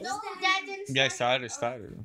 No, that didn't. Yeah, I started. started.